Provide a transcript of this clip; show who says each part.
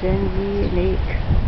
Speaker 1: Zenzi Lake.